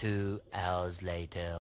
Two hours later.